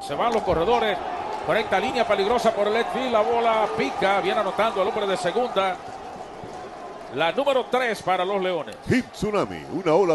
Se van los corredores. Conecta línea peligrosa por el left. La bola pica. Viene anotando el hombre de segunda. La número 3 para los Leones. Hit Tsunami, una ola de